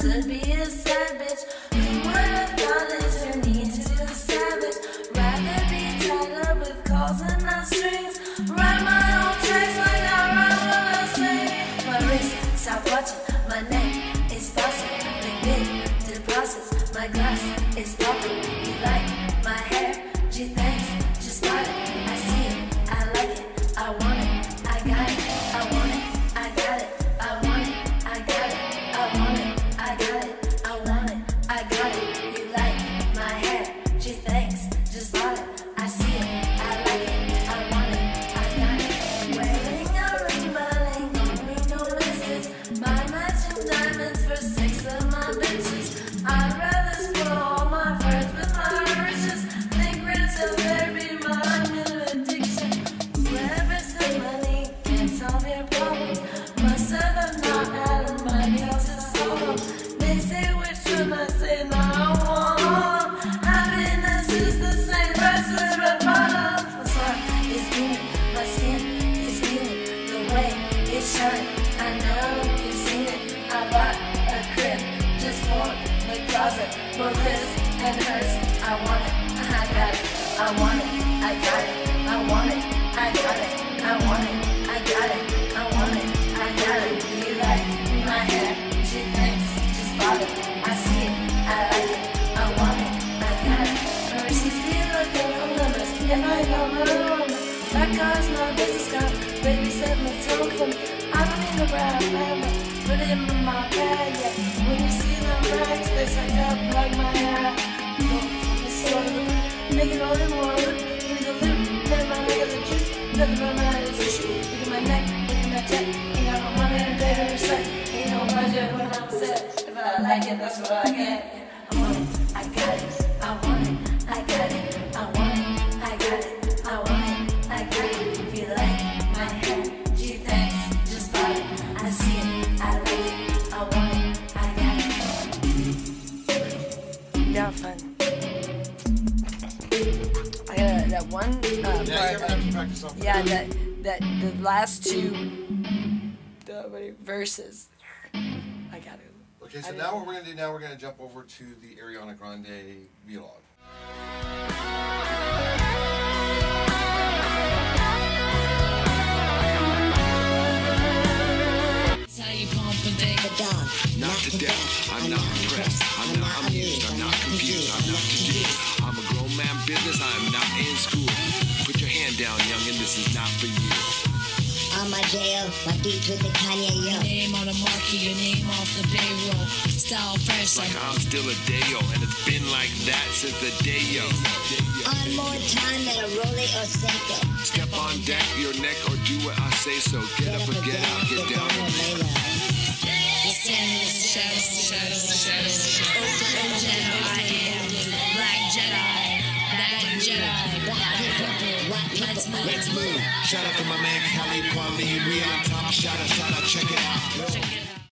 should be a savage. Who would have thought it turned me into a savage? Rather be tied up with calls and not strings. Closet, both his and hers. I want it, I got it. I want it, I got it. I want it, I got it. I want it, I got it. I want it, I got it. You like my hair? She thinks just bought it. I see it, I like it. I want it, I got it. Her she's still looking for numbers, and I know her. That car's my business card. Baby set my tone for me. I don't need a brag, man. It in my bag, yeah. When you see them rags, they suck up like my hair. Of making all them more. Need a lip, let my of the juice. But my is a shoe. Look at my neck, look at my check. Ain't got no money to pay to reset. Ain't no budget when I'm set. If I like it, that's what I get. I want it, I got it. That one uh, Yeah, part. you ever to Yeah, that that the last two the what do you- verses. I got it. Okay, I so didn't- now what we're gonna do now we're gonna jump over to the Ariana Grande vlog. Not to death, I'm not impressed. I'm not amused, I'm not confused, I'm not confused. I'm a grown man business, I'm not in school. Put your hand down, youngin', this is not for you. On my jail, my beats with the Kanye yo. Name on the marquee, your name off the payroll. Style fresh Like like I'm still a dayo, and it's been like that since the day yo. On more time than a Rolly or Seiko. Step on deck, your neck, or do what I say so. Get up or get out, get down Let's move. Shout out to my man Khalid Kwame. We on top. Shout out, shout out, check it out.